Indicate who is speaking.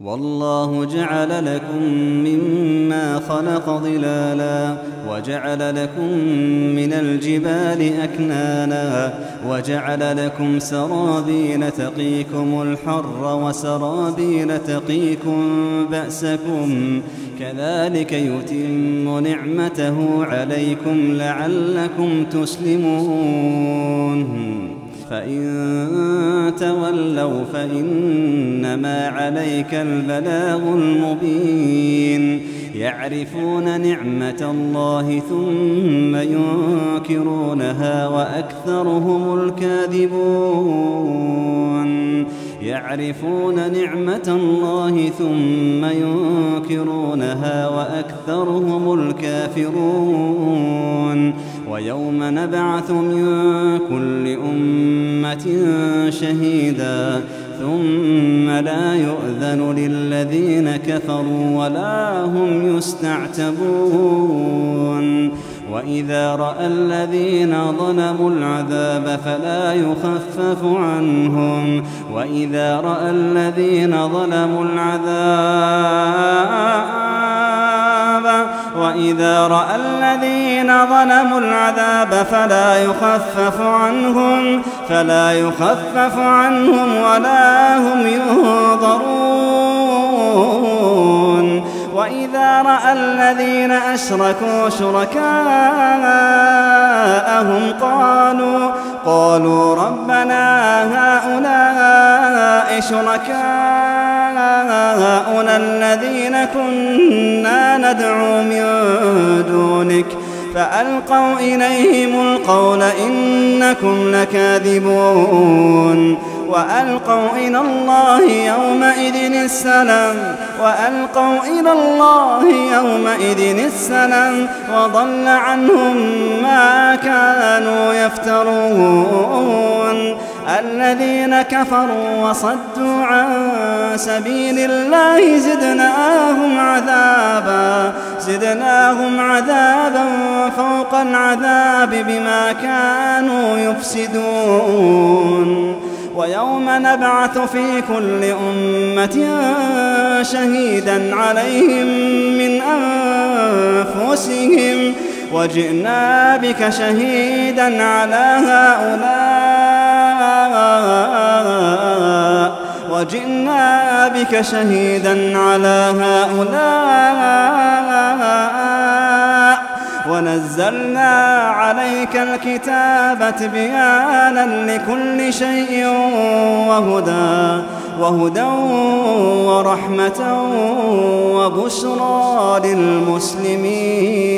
Speaker 1: والله جعل لكم مما خلق ظلالا وجعل لكم من الجبال أكنانا وجعل لكم سرابيل تقيكم الحر وسرابيل تقيكم بأسكم كذلك يتم نعمته عليكم لعلكم تسلمون فإن تولوا فإنما عليك البلاغ المبين. يعرفون نعمة الله ثم ينكرونها وأكثرهم الكاذبون. يعرفون نعمة الله ثم ينكرونها وأكثرهم الكافرون. ويوم نبعث من كل أمة شهيدا ثم لا يؤذن للذين كفروا ولا هم يستعتبون. وإذا رأى الذين ظلموا العذاب فلا يخفف عنهم. وإذا رأى الذين ظلموا العذاب وإذا رأى الذين ظلموا العذاب فلا يخفف عنهم فلا يخفف عنهم ولا هم ينظرون. وإذا رأى الذين أشركوا شركاءهم قالوا قالوا ربنا هؤلاء شركاءنا الذين كنا ندعو من دونك فألقوا إليهم القول إنكم لكاذبون وألقوا إلى الله يومئذ السلام وألقوا إلى الله يومئذ السلام وضل عنهم ما كانوا يفترون الذين كفروا وصدوا عن سبيل الله زدناهم عذابا زدناهم عذابا فوق العذاب بما كانوا يفسدون. ويوم نبعث في كل أمة شهيدا عليهم من أنفسهم وجئنا بك شهيدا على هؤلاء وجئنا بك شهيدا على هؤلاء ونزلنا عليك الكتاب تبيانا لكل شيء وهدى وهدى ورحمة وبشرى للمسلمين.